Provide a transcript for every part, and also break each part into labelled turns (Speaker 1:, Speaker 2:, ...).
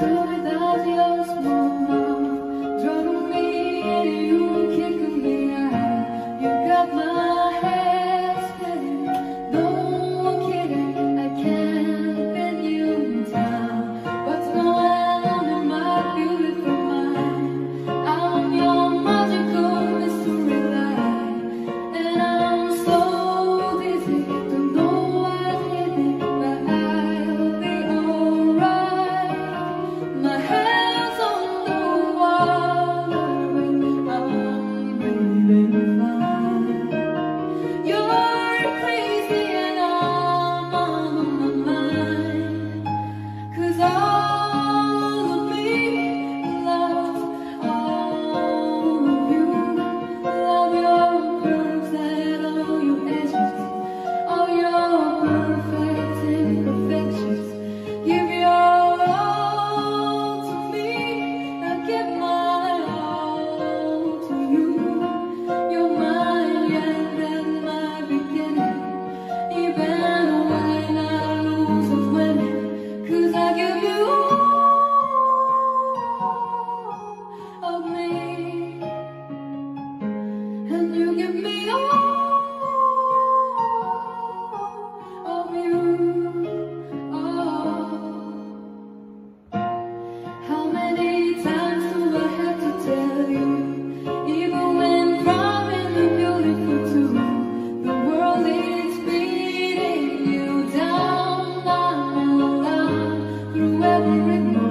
Speaker 1: Thank you. every moment.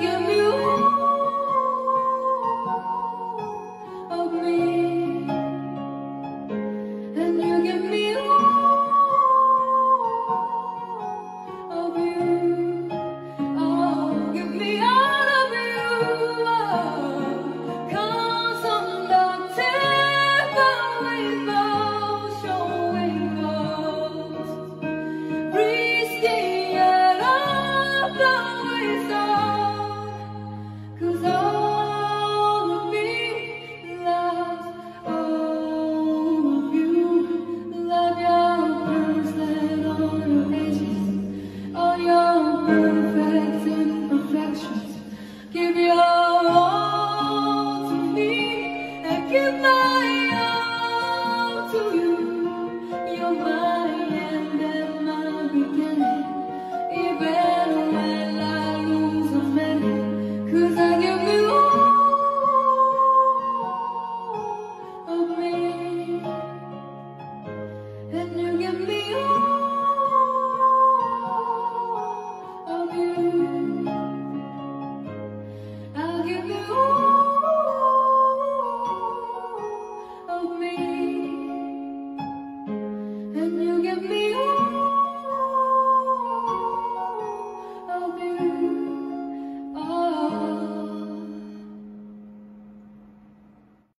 Speaker 1: give you. perfect imperfections. Give your all to me and give my all to you. You're my end and my beginning. Even when I lose a cause I give you all of me. And you give me all.